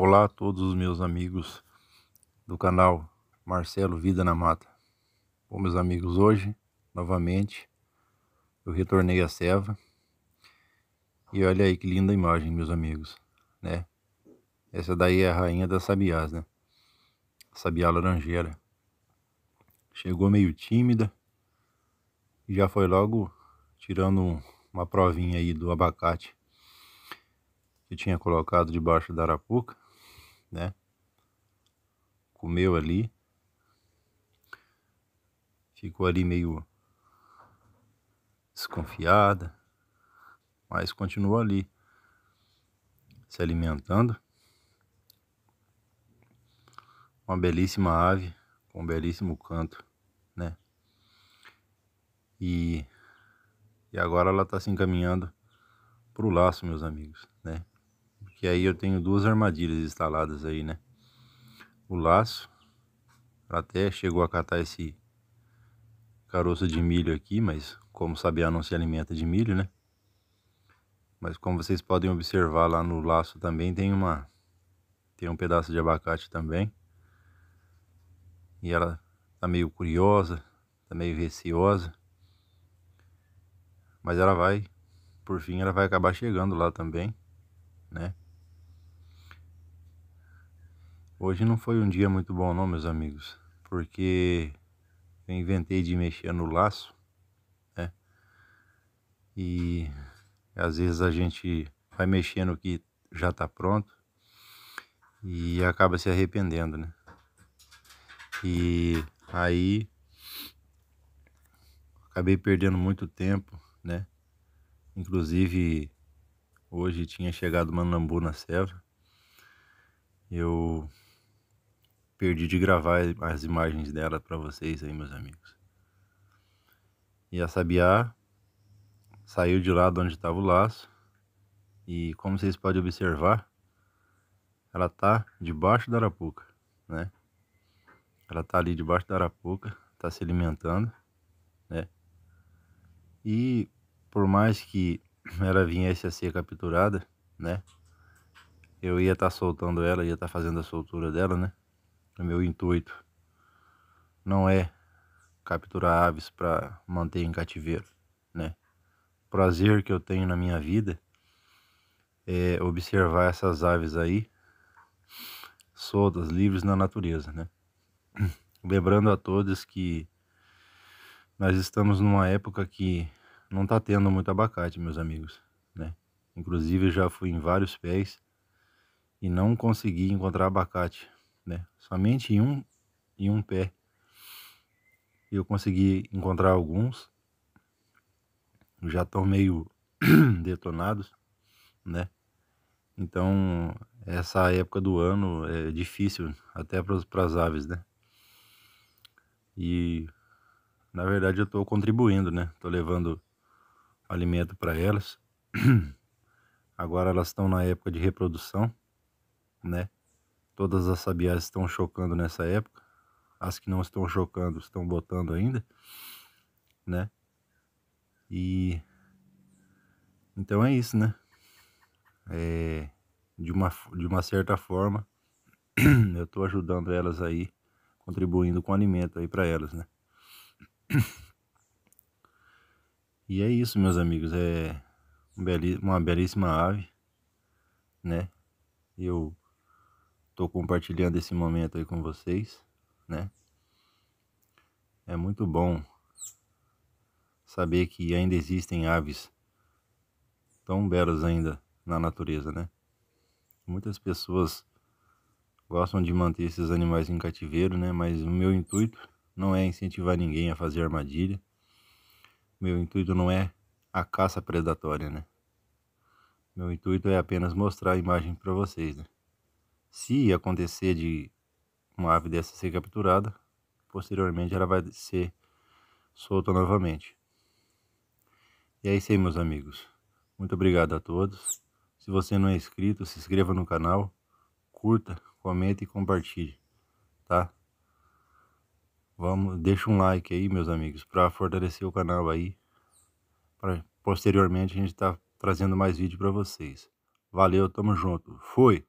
Olá a todos os meus amigos do canal Marcelo Vida na Mata. Bom, meus amigos, hoje, novamente, eu retornei à selva. E olha aí que linda imagem, meus amigos, né? Essa daí é a rainha das sabiás, né? Sabiá laranjeira. Chegou meio tímida e já foi logo tirando uma provinha aí do abacate que tinha colocado debaixo da arapuca, né? Comeu ali. Ficou ali meio desconfiada, mas continuou ali se alimentando. Uma belíssima ave com um belíssimo canto, né? E, e agora ela está se encaminhando para o laço, meus amigos? Que aí eu tenho duas armadilhas instaladas aí, né? O laço, até chegou a catar esse caroço de milho aqui, mas como sabiá não se alimenta de milho, né? Mas como vocês podem observar lá no laço também tem uma tem um pedaço de abacate também. E ela tá meio curiosa, tá meio receosa. Mas ela vai, por fim, ela vai acabar chegando lá também, né? Hoje não foi um dia muito bom não, meus amigos, porque eu inventei de mexer no laço, né? E às vezes a gente vai mexendo que já está pronto e acaba se arrependendo, né? E aí acabei perdendo muito tempo, né? Inclusive hoje tinha chegado Manambu na selva. Eu perdi de gravar as imagens dela para vocês aí, meus amigos. E a Sabiá saiu de lá de onde estava o laço. E como vocês podem observar, ela tá debaixo da arapuca, né? Ela tá ali debaixo da arapuca, tá se alimentando, né? E por mais que ela viesse a ser capturada, né? Eu ia estar tá soltando ela, ia estar tá fazendo a soltura dela, né? O meu intuito não é capturar aves para manter em cativeiro, né? O prazer que eu tenho na minha vida é observar essas aves aí soltas, livres na natureza, né? Lembrando a todos que nós estamos numa época que não está tendo muito abacate, meus amigos, né? Inclusive já fui em vários pés e não consegui encontrar abacate né? Somente em um, em um pé. Eu consegui encontrar alguns. Já estão meio detonados, né? Então, essa época do ano é difícil até para as aves, né? E na verdade eu estou contribuindo, né? Estou levando alimento para elas. Agora elas estão na época de reprodução, né? Todas as sabiás estão chocando nessa época. As que não estão chocando estão botando ainda, né? E então é isso, né? É, de, uma, de uma certa forma, eu estou ajudando elas aí, contribuindo com alimento aí para elas, né? E é isso, meus amigos, é uma belíssima ave, né? Eu Estou compartilhando esse momento aí com vocês, né? É muito bom saber que ainda existem aves tão belas ainda na natureza, né? Muitas pessoas gostam de manter esses animais em cativeiro, né? Mas o meu intuito não é incentivar ninguém a fazer armadilha. Meu intuito não é a caça predatória, né? Meu intuito é apenas mostrar a imagem para vocês, né? Se acontecer de uma ave dessa ser capturada, posteriormente ela vai ser solta novamente. E é isso aí, meus amigos. Muito obrigado a todos. Se você não é inscrito, se inscreva no canal, curta, comente e compartilhe, tá? Vamos, deixa um like aí, meus amigos, para fortalecer o canal aí. Para posteriormente a gente tá trazendo mais vídeo para vocês. Valeu, tamo junto. Fui.